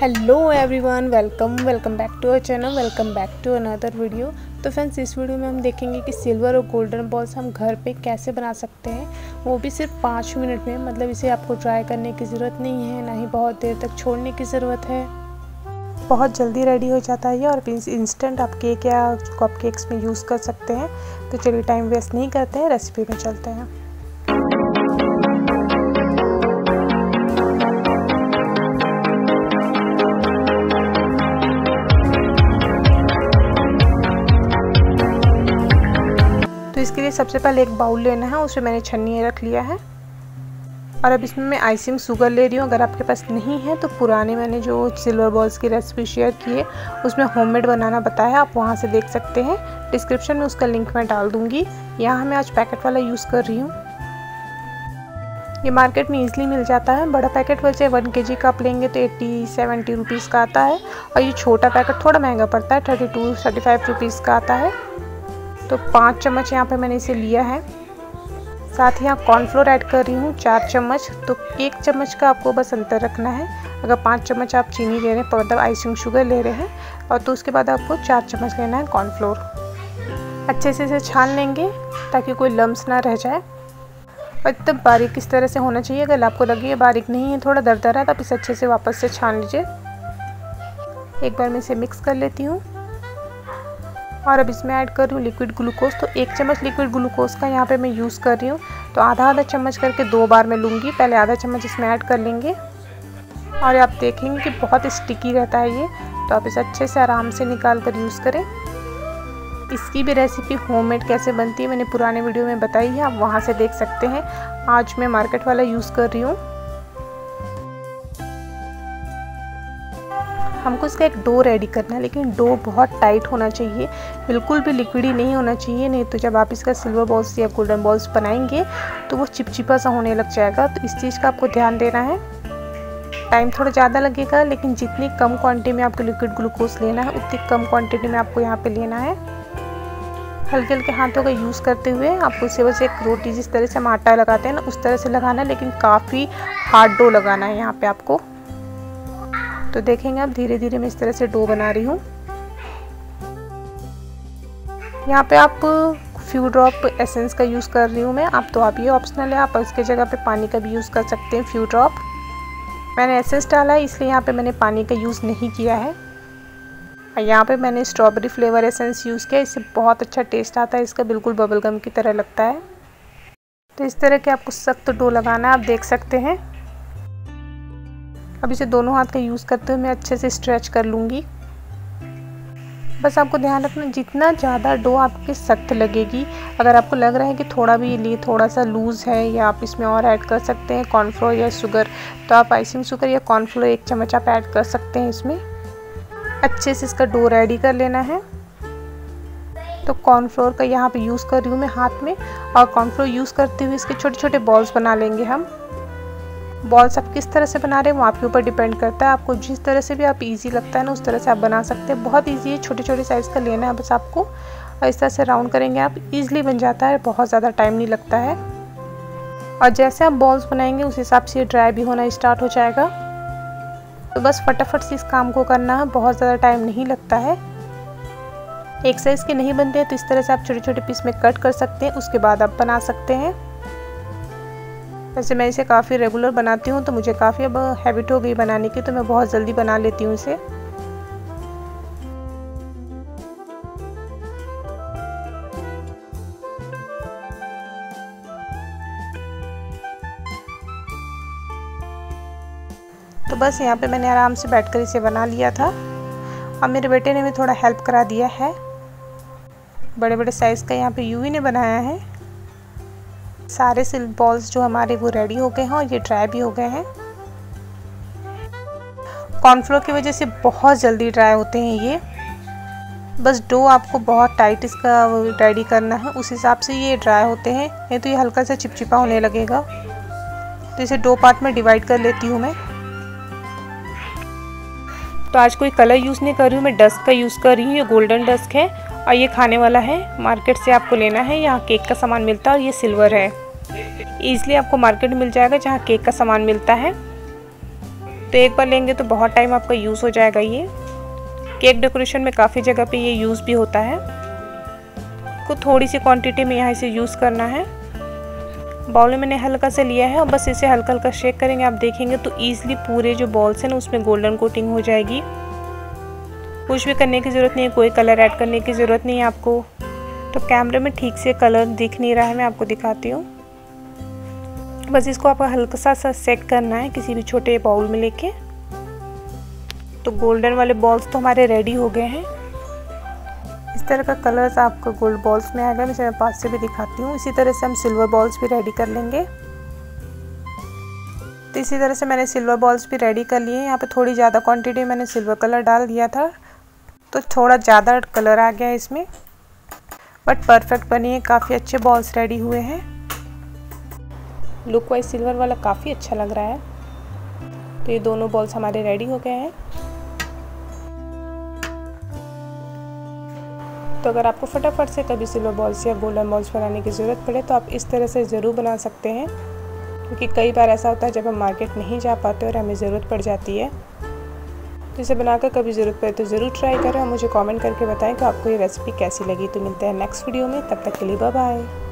Hello everyone welcome welcome back to our channel welcome back to another video तो friends इस video में हम देखेंगे कि सिल्वर और गोल्डन बॉल्स हम घर पे कैसे बना सकते हैं। वो भी सिर्फ़ पाँच मिनट में मतलब इसे आपको ट्राई करने की ज़रूरत नहीं है, ना ही बहुत देर तक छोड़ने की ज़रूरत है। बहुत जल्दी रेडी हो जाता है और इंस्टेंट आप केक या कप केक्स में यूज़ कर सकते हैं। तो चलिए टाइम वेस्ट नहीं करते हैं रेसिपी में चलते हैं। इसके लिए सबसे पहले एक बाउल लेना है उसमें मैंने छन्नी रख लिया है। और अब इसमें मैं आइसिंग शुगर ले रही हूँ, अगर आपके पास नहीं है तो पुराने मैंने जो सिल्वर बॉल्स की रेसिपी शेयर की है, उसमें होममेड बनाना बताया, आप वहाँ से देख सकते हैं। डिस्क्रिप्शन में उसका लिंक मैं डाल दूँगी। यहाँ मैं आज पैकेट वाला यूज़ कर रही हूँ। ये मार्केट में ईजिली मिल जाता है। बड़ा पैकेट वैसे वन के जी का आप लेंगे तो एट्टी, सेवेंटी रुपीज़ का आता है। और ये छोटा पैकेट थोड़ा महँगा पड़ता है, thirty two, thirty five rupees का आता है। तो पाँच चम्मच यहाँ पे मैंने इसे लिया है। साथ ही यहाँ कॉर्नफ्लोर ऐड कर रही हूँ, चार चम्मच। तो एक चम्मच का आपको बस अंतर रखना है। अगर पाँच चम्मच आप चीनी ले रहे हैं मतलब आइसिंग शुगर ले रहे हैं, और तो उसके बाद आपको चार चम्मच लेना है कॉर्नफ्लोर अच्छे से इसे छान लेंगे, ताकि कोई लम्स ना रह जाए। और एकदम बारीक इस तरह से होना चाहिए। अगर आपको लगे बारीक नहीं है, थोड़ा दरदरा तो आप इसे अच्छे से वापस से छान लीजिए। एक बार मैं इसे मिक्स कर लेती हूँ। और अब इसमें ऐड कर रही हूँ लिक्विड ग्लूकोज तो एक चम्मच लिक्विड ग्लूकोज का यहाँ पे मैं यूज़ कर रही हूँ। तो आधा आधा चम्मच करके दो बार मैं लूँगी। पहले आधा चम्मच इसमें ऐड कर लेंगे। और आप देखेंगे कि बहुत स्टिकी रहता है ये। तो आप इसे अच्छे से आराम से निकाल कर यूज़ करें। इसकी भी रेसिपी होममेड कैसे बनती है मैंने पुराने वीडियो में बताई है। आप वहाँ से देख सकते हैं। आज मैं मार्केट वाला यूज़ कर रही हूँ। हमको इसका एक डो रेडी करना है, लेकिन डो बहुत टाइट होना चाहिए। बिल्कुल भी लिक्विडी नहीं होना चाहिए, नहीं तो जब आप इसका सिल्वर बॉल्स या गोल्डन बॉल्स बनाएँगे तो वो चिपचिपा सा होने लग जाएगा। तो इस चीज़ का आपको ध्यान देना है। टाइम थोड़ा ज़्यादा लगेगा, लेकिन जितनी कम क्वांटिटी में आपको लिक्विड ग्लूकोज लेना है, उतनी कम क्वांटिटी में आपको यहाँ पे लेना है। हल्के हल्के हाथों का यूज़ करते हुए आपको इसे बस एक रोटी जिस तरह से हम आटा लगाते हैं ना, उस तरह से लगाना है लेकिन काफ़ी हार्ड डो लगाना है यहाँ पे आपको। तो देखेंगे आप धीरे धीरे मैं इस तरह से डो बना रही हूँ। यहाँ पे आप फ्यू ड्रॉप एसेंस का यूज़ कर रही हूँ मैं। आप तो आप ये ऑप्शनल है, आप इसके जगह पे पानी का भी यूज़ कर सकते हैं, फ्यू ड्रॉप। मैंने एसेंस डाला है, इसलिए यहाँ पे मैंने पानी का यूज़ नहीं किया है। और यहाँ पे मैंने स्ट्रॉबेरी फ्लेवर एसेंस यूज़ किया, इससे बहुत अच्छा टेस्ट आता है, इसका बिल्कुल बबलगम की तरह लगता है। तो इस तरह के आपको सख्त डो लगाना है आप देख सकते हैं। अब इसे दोनों हाथ का यूज़ करते हुए मैं अच्छे से स्ट्रेच कर लूँगी। बस आपको ध्यान रखना, जितना ज़्यादा डो आपके सख्त लगेगी, अगर आपको लग रहा है कि थोड़ा भी लिए थोड़ा सा लूज़ है या आप इसमें और ऐड कर सकते हैं कॉर्नफ्लोर या शुगर तो आप आइसिंग शुगर या कॉर्नफ्लोर एक चम्मच आप ऐड कर सकते हैं इसमें। अच्छे से इसका डो रेडी कर लेना है। तो कॉर्नफ्लोर का यहाँ पे यूज़ कर रही हूँ मैं हाथ में, और कॉर्नफ्लोर यूज़ करते हुए इसके छोटे छोटे बॉल्स बना लेंगे हम। बॉल्स आप किस तरह से बना रहे हैं वो आपके ऊपर डिपेंड करता है। आपको जिस तरह से भी आप इजी लगता है ना, उस तरह से आप बना सकते हैं। बहुत इजी है छोटे छोटे साइज़ का लेना है। बस आपको और इस तरह से राउंड करेंगे आप इजीली बन जाता है, बहुत ज़्यादा टाइम नहीं लगता है। और जैसे आप बॉल्स बनाएँगे, उस हिसाब से ड्राई भी होना स्टार्ट हो जाएगा। तो बस फटाफट से इस काम को करना है, बहुत ज़्यादा टाइम नहीं लगता है। एक साइज़ के नहीं बनते हैं तो इस तरह से आप छोटे छोटे पीस में कट कर सकते हैं, उसके बाद आप बना सकते हैं। वैसे मैं इसे काफ़ी रेगुलर बनाती हूँ तो मुझे काफ़ी अब हैबिट हो गई बनाने की तो मैं बहुत जल्दी बना लेती हूँ इसे। तो बस यहाँ पे मैंने आराम से बैठकर इसे बना लिया था। अब मेरे बेटे ने भी थोड़ा हेल्प करा दिया है। बड़े बड़े साइज़ का यहाँ पे यूवी ने बनाया है। सारे सिल्क बॉल्स जो हमारे वो रेडी हो गए हैं और ये ड्राई भी हो गए हैं। कॉर्नफ्लोर की वजह से बहुत जल्दी ड्राई होते हैं ये। बस डो आपको बहुत टाइट इसका रेडी करना है, उस हिसाब से ये ड्राई होते हैं। नहीं तो ये हल्का सा चिपचिपा होने लगेगा। तो इसे दो पार्ट में डिवाइड कर लेती हूँ मैं। तो आज कोई कलर यूज़ नहीं कर रही हूँ, मैं डस्क का यूज़ कर रही हूँ, ये गोल्डन डस्क है। और ये खाने वाला है। मार्केट से आपको लेना है। यहाँ केक का सामान मिलता है और ये सिल्वर है। ईज़िली आपको मार्केट मिल जाएगा जहाँ केक का सामान मिलता है। तो एक बार लेंगे तो बहुत टाइम आपका यूज़ हो जाएगा ये। केक डेकोरेशन में काफ़ी जगह पे ये यूज़ भी होता है। को थोड़ी सी क्वांटिटी में यहाँ इसे यूज़ करना है। बाउल में मैंने हल्का से लिया है और बस इसे हल्का हल्का शेक करेंगे। आप देखेंगे तो ईजिली पूरे जो बॉल्स हैं ना, उसमें गोल्डन कोटिंग हो जाएगी। कुछ भी करने की ज़रूरत नहीं है, कोई कलर ऐड करने की ज़रूरत नहीं है आपको। तो कैमरे में ठीक से कलर दिख नहीं रहा है, मैं आपको दिखाती हूँ। बस इसको आपको हल्का सा सा सेट करना है किसी भी छोटे बाउल में लेके। तो गोल्डन वाले बॉल्स तो हमारे रेडी हो गए हैं। इस तरह का कलर्स आपको गोल्ड बॉल्स में आएगा, मैं पास से भी दिखाती हूँ। इसी तरह से हम सिल्वर बॉल्स भी रेडी कर लेंगे। तो इसी तरह से मैंने सिल्वर बॉल्स भी रेडी कर लिए हैं। यहाँ पे थोड़ी ज़्यादा क्वांटिटी मैंने सिल्वर कलर डाल दिया था। तो थोड़ा ज़्यादा कलर आ गया इसमें। बट परफेक्ट बनी है, काफ़ी अच्छे बॉल्स रेडी हुए हैं। लुक वाइज सिल्वर वाला काफ़ी अच्छा लग रहा है। तो ये दोनों बॉल्स हमारे रेडी हो गए हैं। तो अगर आपको फटाफट से कभी सिल्वर बॉल्स या गोल्डन बॉल्स बनाने की ज़रूरत पड़े तो आप इस तरह से ज़रूर बना सकते हैं। क्योंकि कई बार ऐसा होता है, जब हम मार्केट नहीं जा पाते और हमें ज़रूरत पड़ जाती है। तो इसे बनाकर कभी ज़रूरत पड़े तो ज़रूर ट्राई करें और मुझे कमेंट करके बताएँ कि आपको ये रेसिपी कैसी लगी। तो मिलते हैं नेक्स्ट वीडियो में। तब तक के लिए बाय